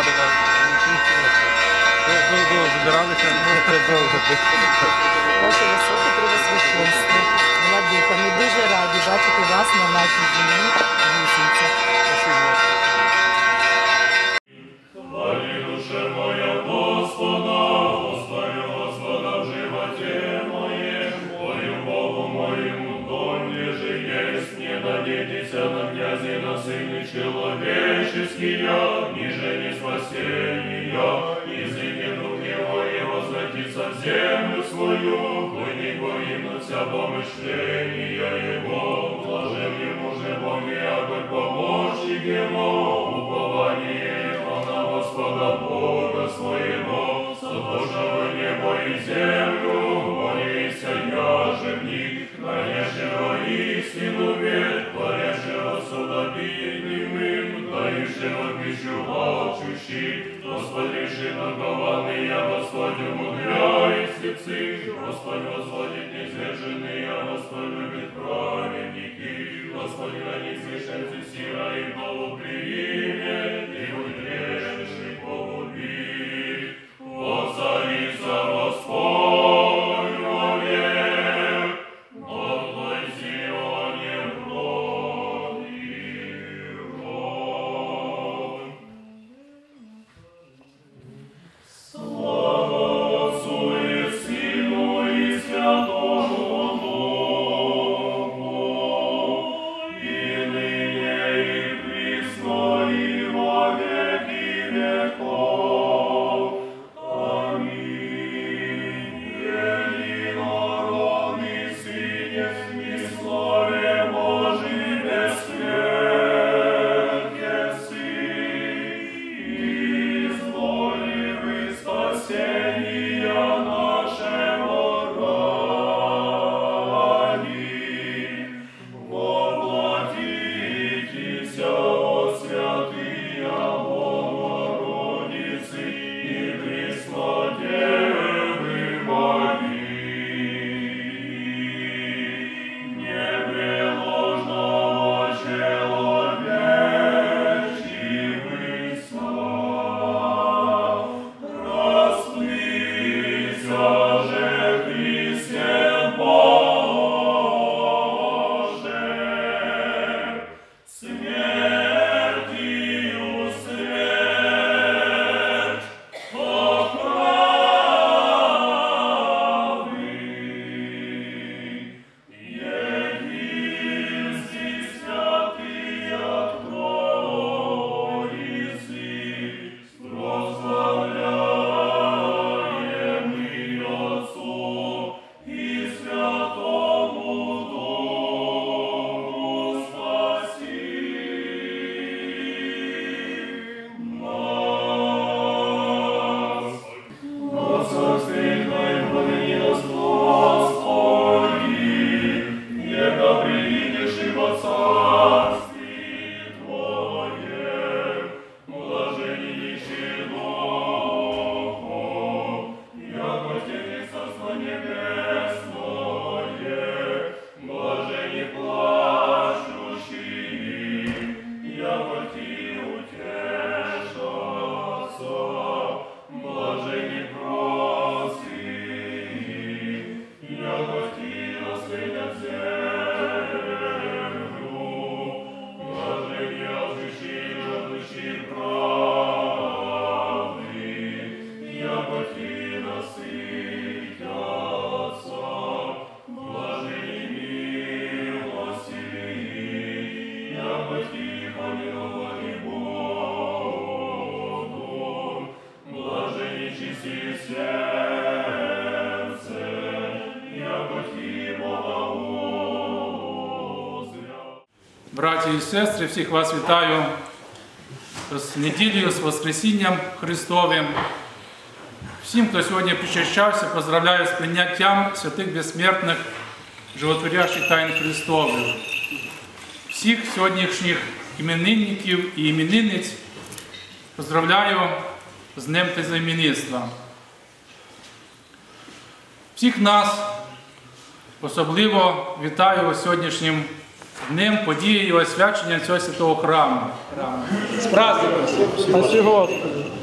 Ладика. Довго забиралися, ну це довго. Ваше високе превосвященство. Владика, ми дуже раді бачити вас на нашій землі гусінця. Душе моя Господа, Господи, Господа в животі моєм, Твою Богу моєму доні же єсть, не на князі, на сині чоловічеські я. растения, и закинув его, и возвратится в землю свою, плыни погибнут вся помышления его, вложил ему же Боги огонь помощник ему, Господи, шинокованный, я Господь умудряет слепцы, Господь возводит неизверженные, я Господь любит праведники, Господи, они шерсти сира и полуприимет, и Браті і сестри, всіх вас вітаю з неділею, з Воскресінням Христовим. Всім, хто сьогодні причащався, поздравляю з прийняттям святих безсмертних животворящих тайн Христових. Всіх сьогоднішніх іменинників і іменинниць поздравляю з Днем Тезамінництва. Всіх нас особливо вітаю сьогоднішнім днем і освячення цього святого храму. З праздником! Господи.